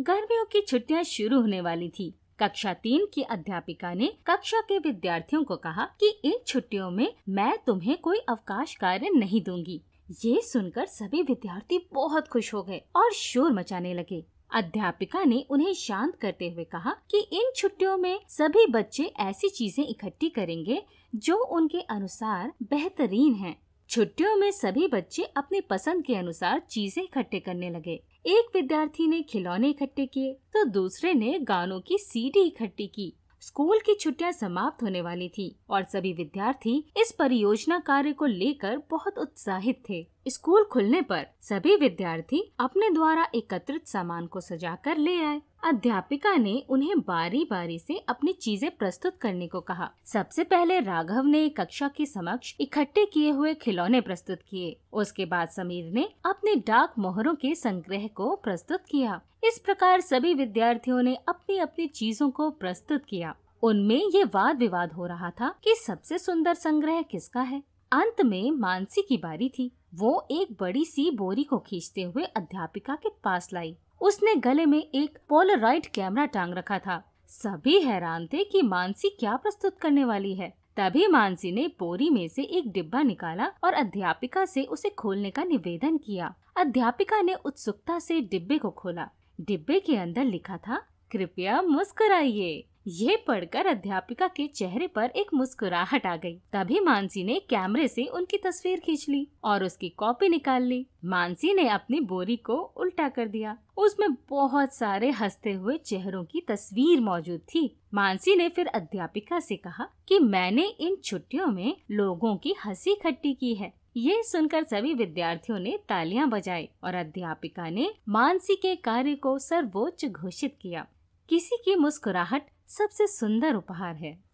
गर्मियों की छुट्टियाँ शुरू होने वाली थी। कक्षा तीन की अध्यापिका ने कक्षा के विद्यार्थियों को कहा कि इन छुट्टियों में मैं तुम्हें कोई अवकाश कार्य नहीं दूँगी। ये सुनकर सभी विद्यार्थी बहुत खुश हो गए और शोर मचाने लगे। अध्यापिका ने उन्हें शांत करते हुए कहा कि इन छुट्टियों में सभी बच्चे ऐसी चीज़ें इकट्ठी करेंगे जो उनके अनुसार बेहतरीन हैं। छुट्टियों में सभी बच्चे अपनी पसंद के अनुसार चीज़ें इकट्ठे करने लगे। एक विद्यार्थी ने खिलौने इकट्ठे किए तो दूसरे ने गानों की सीडी इकट्ठी की। स्कूल की छुट्टियाँ समाप्त होने वाली थी और सभी विद्यार्थी इस परियोजना कार्य को लेकर बहुत उत्साहित थे। स्कूल खुलने पर सभी विद्यार्थी अपने द्वारा एकत्रित सामान को सजाकर ले आए। अध्यापिका ने उन्हें बारी बारी से अपनी चीज़ें प्रस्तुत करने को कहा। सबसे पहले राघव ने कक्षा के समक्ष इकट्ठे किए हुए खिलौने प्रस्तुत किए। उसके बाद समीर ने अपने डाक मोहरों के संग्रह को प्रस्तुत किया। इस प्रकार सभी विद्यार्थियों ने अपनी अपनी चीज़ों को प्रस्तुत किया। उनमें ये वाद विवाद हो रहा था कि सबसे सुंदर संग्रह किसका है। अंत में मानसी की बारी थी। वो एक बड़ी सी बोरी को खींचते हुए अध्यापिका के पास लाई। उसने गले में एक पोलराइड कैमरा टांग रखा था। सभी हैरान थे कि मानसी क्या प्रस्तुत करने वाली है। तभी मानसी ने बोरी में से एक डिब्बा निकाला और अध्यापिका से उसे खोलने का निवेदन किया। अध्यापिका ने उत्सुकता से डिब्बे को खोला। डिब्बे के अंदर लिखा था, कृपया मुस्कुराइए। ये पढ़कर अध्यापिका के चेहरे पर एक मुस्कुराहट आ गई। तभी मानसी ने कैमरे से उनकी तस्वीर खींच ली और उसकी कॉपी निकाल ली। मानसी ने अपनी बोरी को उल्टा कर दिया। उसमें बहुत सारे हँसते हुए चेहरों की तस्वीर मौजूद थी। मानसी ने फिर अध्यापिका से कहा कि मैंने इन छुट्टियों में लोगों की हँसी खट्टी की है। ये सुनकर सभी विद्यार्थियों ने तालियाँ बजाई और अध्यापिका ने मानसी के कार्य को सर्वोच्च घोषित किया। किसी की मुस्कुराहट सबसे सुंदर उपहार है।